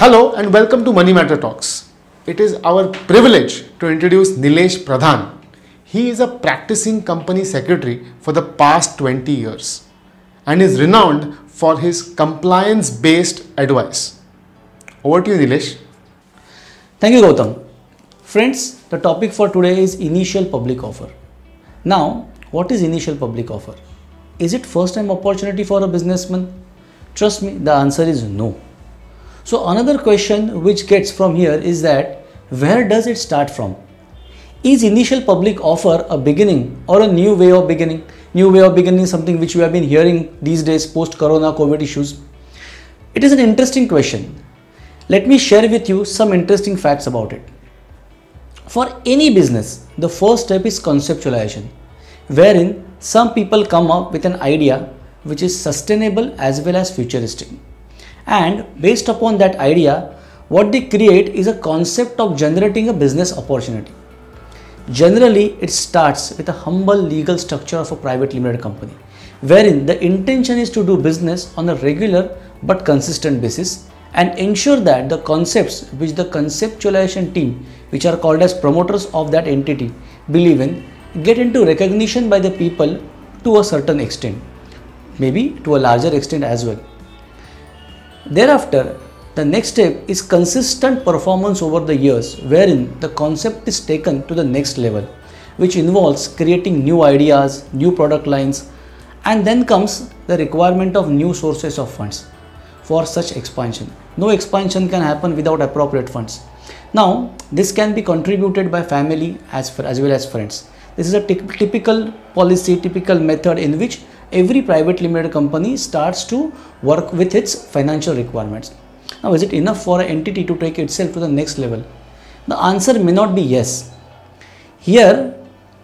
Hello and welcome to Money Matter Talks. It is our privilege to introduce Nilesh Pradhan. He is a practicing company secretary for the past 20 years and is renowned for his compliance based advice. Over to you, Nilesh. Thank you, Gautam. Friends, the topic for today is initial public offer. Now, what is initial public offer? Is it first time opportunity for a businessman? Trust me, the answer is no. So, another question which gets from here is that where does it start from? Is initial public offer a beginning or a new way of beginning? New way of beginning something which we have been hearing these days post corona COVID issues. It is an interesting question. Let me share with you some interesting facts about it. For any business, the first step is conceptualization, wherein some people come up with an idea which is sustainable as well as futuristic. And based upon that idea, what they create is a concept of generating a business opportunity. Generally, it starts with a humble legal structure of a private limited company, wherein the intention is to do business on a regular but consistent basis and ensure that the concepts which the conceptualization team, which are called as promoters of that entity, believe in, get into recognition by the people to a certain extent, maybe to a larger extent as well. Thereafter, the next step is consistent performance over the years, wherein the concept is taken to the next level, which involves creating new ideas, new product lines, and then comes the requirement of new sources of funds for such expansion. No expansion can happen without appropriate funds. Now, this can be contributed by family as, as well as friends. This is a typical policy, typical method in which every private limited company starts to work with its financial requirements. Now, is it enough for an entity to take itself to the next level? The answer may not be yes. Here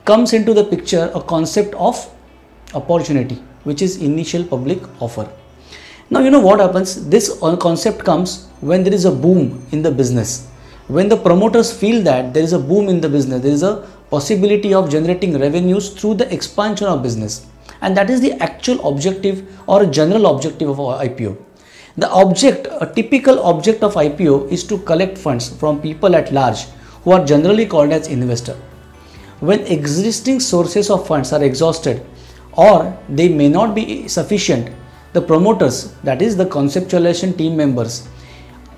comes into the picture a concept of opportunity, which is initial public offer. Now, you know what happens? This uh, concept comes when there is a boom in the business. When the promoters feel that there is a boom in the business, there is a possibility of generating revenues through the expansion of business. And that is the actual objective or general objective of IPO. The object, a typical object of IPO is to collect funds from people at large who are generally called as investor. When existing sources of funds are exhausted or they may not be sufficient, the promoters, that is the conceptualization team members,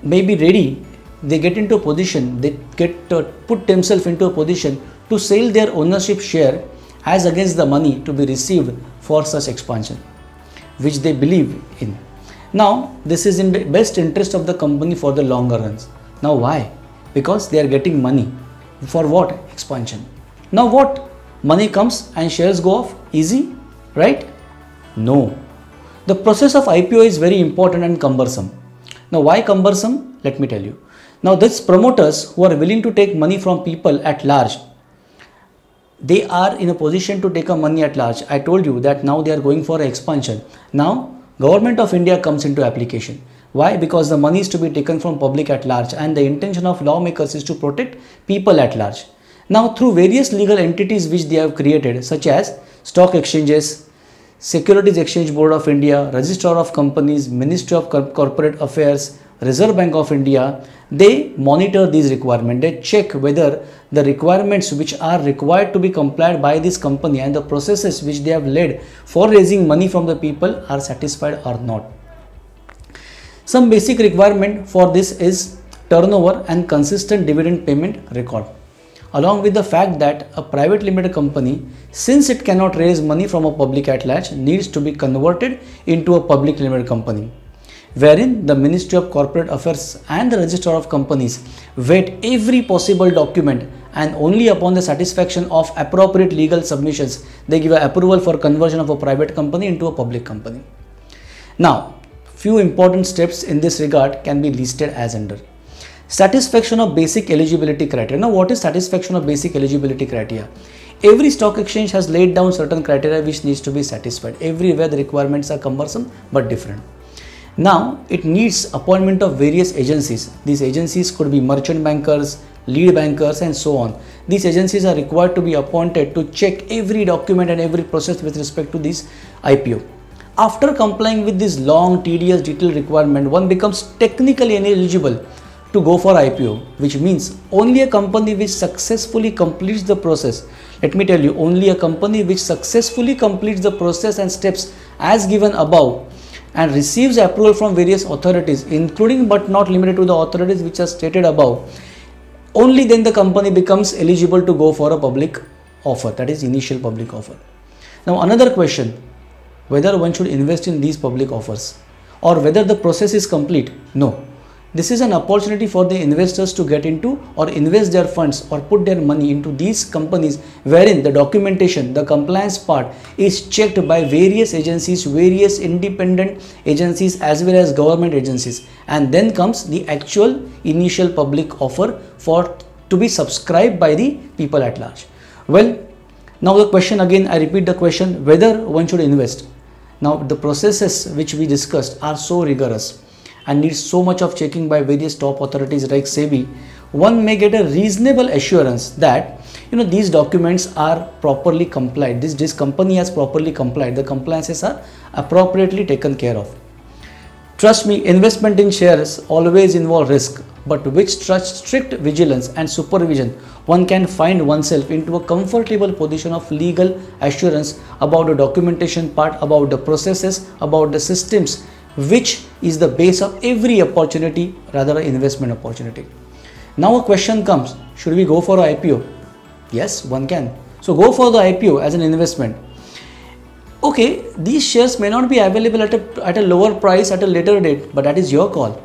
may be ready. They get into a position, they get uh, put themselves into a position to sell their ownership share as against the money to be received for such expansion, which they believe in. Now, this is in the best interest of the company for the longer runs. Now, why? Because they are getting money. For what? Expansion. Now, what? Money comes and shares go off? Easy? Right? No. The process of IPO is very important and cumbersome. Now, why cumbersome? Let me tell you. Now, these promoters who are willing to take money from people at large, they are in a position to take a money at large. I told you that now they are going for expansion. Now, Government of India comes into application. Why? Because the money is to be taken from public at large and the intention of lawmakers is to protect people at large. Now through various legal entities which they have created such as stock exchanges, Securities Exchange Board of India, Registrar of Companies, Ministry of Corporate Affairs, Reserve Bank of India, they monitor these requirements. They check whether the requirements which are required to be complied by this company and the processes which they have led for raising money from the people are satisfied or not. Some basic requirement for this is turnover and consistent dividend payment record. Along with the fact that a private limited company, since it cannot raise money from a public at large, needs to be converted into a public limited company wherein the Ministry of Corporate Affairs and the Registrar of Companies vet every possible document and only upon the satisfaction of appropriate legal submissions they give approval for conversion of a private company into a public company. Now, few important steps in this regard can be listed as under. Satisfaction of basic eligibility criteria. Now, what is satisfaction of basic eligibility criteria? Every stock exchange has laid down certain criteria which needs to be satisfied. Everywhere the requirements are cumbersome but different. Now it needs appointment of various agencies. These agencies could be merchant bankers, lead bankers and so on. These agencies are required to be appointed to check every document and every process with respect to this IPO. after complying with this long tedious detailed requirement one becomes technically ineligible to go for IPO which means only a company which successfully completes the process let me tell you only a company which successfully completes the process and steps as given above and receives approval from various authorities including but not limited to the authorities which are stated above. Only then the company becomes eligible to go for a public offer that is initial public offer. Now another question whether one should invest in these public offers or whether the process is complete? No this is an opportunity for the investors to get into or invest their funds or put their money into these companies wherein the documentation, the compliance part is checked by various agencies, various independent agencies as well as government agencies and then comes the actual initial public offer for to be subscribed by the people at large. Well, now the question again, I repeat the question whether one should invest. Now the processes which we discussed are so rigorous and needs so much of checking by various top authorities like SEBI, one may get a reasonable assurance that you know these documents are properly complied. This, this company has properly complied. The compliances are appropriately taken care of. Trust me, investment in shares always involve risk, but with strict vigilance and supervision, one can find oneself into a comfortable position of legal assurance about the documentation part, about the processes, about the systems which is the base of every opportunity rather an investment opportunity. Now a question comes, should we go for IPO? Yes, one can. So go for the IPO as an investment. Okay, these shares may not be available at a, at a lower price at a later date, but that is your call.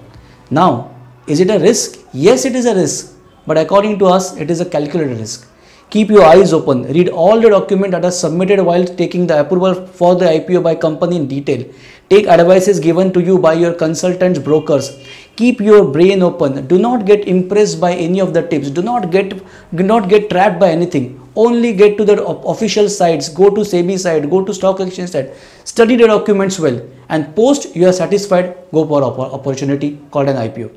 Now, is it a risk? Yes, it is a risk, but according to us, it is a calculated risk. Keep your eyes open. Read all the documents that are submitted while taking the approval for the IPO by company in detail. Take advices given to you by your consultants, brokers. Keep your brain open. Do not get impressed by any of the tips. Do not get do not get trapped by anything. Only get to the official sites. Go to SEBI site. Go to stock exchange site. Study the documents well. And post you are satisfied. Go for opportunity called an IPO.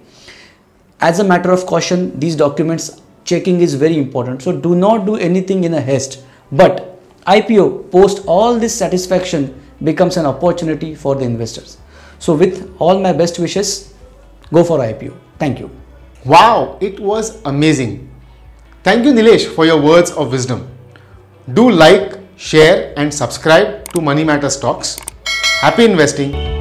As a matter of caution, these documents checking is very important. So do not do anything in a haste. But IPO post all this satisfaction becomes an opportunity for the investors. So with all my best wishes, go for IPO. Thank you. Wow, it was amazing. Thank you Nilesh for your words of wisdom. Do like, share and subscribe to Money Matterz Talks. Happy investing